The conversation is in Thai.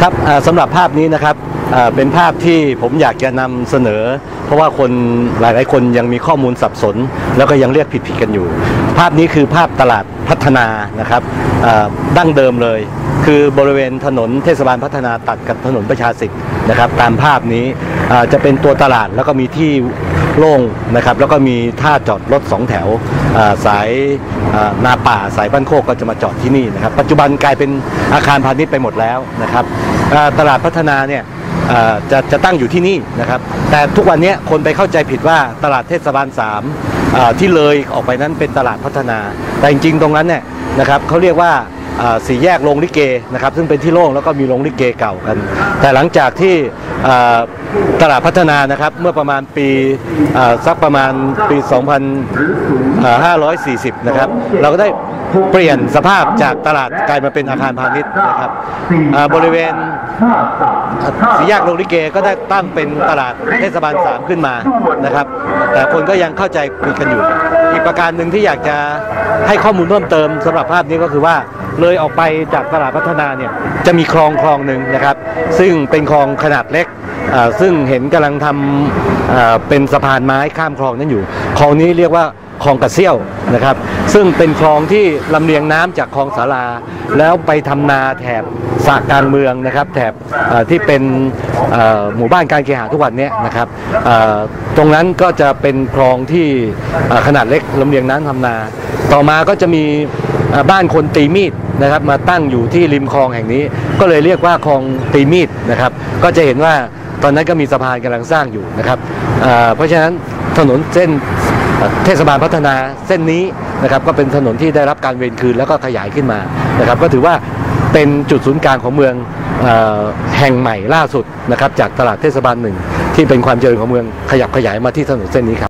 ครับอ่าสำหรับภาพนี้นะครับ เป็นภาพที่ผมอยากจะนำเสนอ เพราะว่าคนหลาย ๆ คนยังมีข้อมูลสับสน แล้วก็ยังเรียกผิด ๆ กันอยู่ ภาพนี้คือภาพตลาดพัฒนานะครับดั้งเดิมเลย คือบริเวณถนนเทศบาลพัฒนาตัดกับถนนประชาสิทธิ์นะครับ ตามภาพนี้จะเป็นตัวตลาดแล้วก็มีที่โล่งนะครับ แล้วก็มีท่าจอดรถสองแถวสายนาป่าสายบ้านโคกก็จะมาจอดที่นี่นะครับ ปัจจุบันกลายเป็นอาคารพาณิชย์ไปหมดแล้วนะครับตลาดพัฒนาเนี่ย จะจะตั้งอยู่ที่นี่นะครับ แต่ทุกวันนี้คนไปเข้าใจผิดว่าตลาดเทศบาล3ที่เลยออกไปนั้นเป็นตลาดพัฒนา แต่จริงๆตรงนั้นเนี่ยนะครับเขาเรียกว่าสี่แยกโรงลิเกนะครับซึ่งเป็นที่โล่งแล้วก็มีโรงลิเกเก่ากัน แต่หลังจากที่ตลาดพัฒนานะครับเมื่อประมาณปีสักประมาณปี 2540 นะครับเราก็ได้ เปลี่ยนสภาพจากตลาดกลายมาเป็นอาคารพาณิชย์นะครับอ่าบริเวณสี่แยกโรงลิเกก็ได้ตั้งเป็นตลาดเทศบาล3ขึ้นมานะครับ แต่คนก็ยังเข้าใจผิดกันอยู่ อีกประการหนึ่งที่อยากจะให้ข้อมูลเพิ่มเติมสำหรับภาพนี้ก็คือว่าเลยออกไปจากตลาดพัฒนาเนี่ยจะมีคลองคลองหนึ่งนะครับ ซึ่งเป็นคลองขนาดเล็กอ่าซึ่งเห็นกำลังทำอ่าเป็นสะพานไม้ข้ามคลองนั้นอยู่คลองนี้เรียกว่า คลองกระเซี่ยวนะครับ ซึ่งเป็นคลองที่ลำเลียงน้ำจากคลองสาราแล้วไปทำนาแถบสระกางเมืองนะครับ แถบที่เป็นหมู่บ้านการเคหะทุกวันนี้นะครับตรงนั้นก็จะเป็นคลองที่ขนาดเล็กลำเลียงน้ำทำนา ต่อมาก็จะมีบ้านคนตีมีดนะครับมาตั้งอยู่ที่ริมคลองแห่งนี้ ก็เลยเรียกว่าคลองตีมีดนะครับ ก็จะเห็นว่าตอนนั้นก็มีสะพานกำลังสร้างอยู่นะครับ เพราะฉะนั้น ถนนเส้นเทศบาลพัฒนาเส้นนี้นะครับก็เป็นถนนที่ได้รับการเวนคืนแล้วก็ขยายขึ้นมานะครับก็ถือว่าเป็นจุดศูนย์กลางของเมืองอแห่งใหม่ล่าสุดนะครับจากตลาดเทศบาลหนึ่งที่เป็นความเจริญของเมืองขยับขยายมาที่ถนนเส้นนี้ครับ